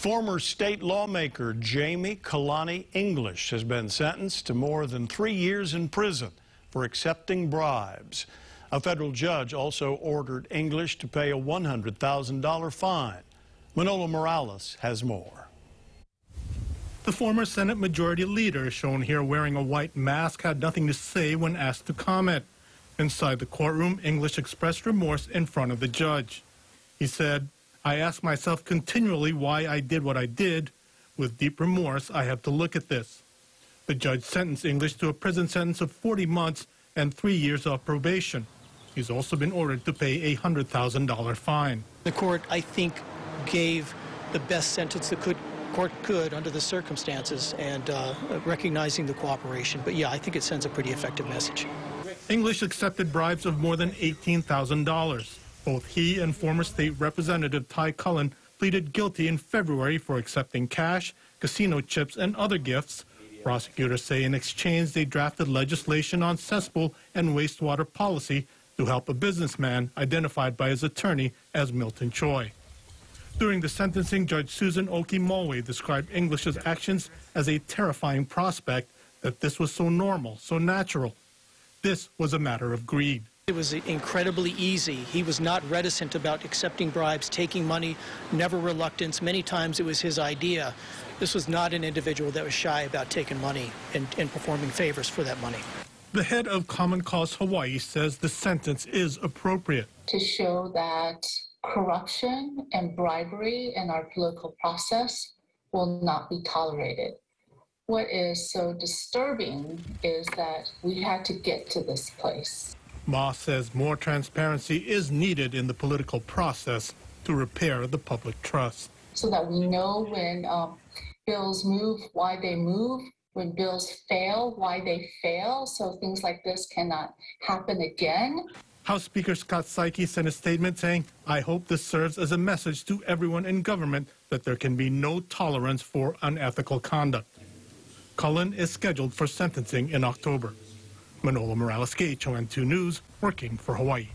Former state lawmaker Jamie Kalani English has been sentenced to more than three years in prison for accepting bribes. A federal judge also ordered English to pay a $100,000 fine. Manolo Morales has more. The former Senate Majority Leader, shown here wearing a white mask, had nothing to say when asked to comment. Inside the courtroom, English expressed remorse in front of the judge. He said, I ask myself continually why I did what I did. With deep remorse, I have to look at this. The judge sentenced English to a prison sentence of 40 months and three years of probation. He's also been ordered to pay a $100,000 fine. The court, I think, gave the best sentence the could, court could under the circumstances and uh, recognizing the cooperation. But yeah, I think it sends a pretty effective message. English accepted bribes of more than $18,000. Both he and former state representative Ty Cullen pleaded guilty in February for accepting cash, casino chips, and other gifts. Prosecutors say in exchange they drafted legislation on cesspool and wastewater policy to help a businessman identified by his attorney as Milton Choi. During the sentencing, Judge Susan Oki Mollway described English's actions as a terrifying prospect that this was so normal, so natural. This was a matter of greed. It was incredibly easy. He was not reticent about accepting bribes, taking money, never reluctance. Many times it was his idea. This was not an individual that was shy about taking money and, and performing favors for that money. The head of Common Cause Hawaii says the sentence is appropriate. To show that corruption and bribery in our political process will not be tolerated. What is so disturbing is that we had to get to this place. Ma says more transparency is needed in the political process to repair the public trust. So that we know when um, bills move, why they move, when bills fail, why they fail, so things like this cannot happen again. House Speaker Scott Saiki sent a statement saying, I hope this serves as a message to everyone in government that there can be no tolerance for unethical conduct. Cullen is scheduled for sentencing in October. Manolo Morales KHON2 News, working for Hawaii.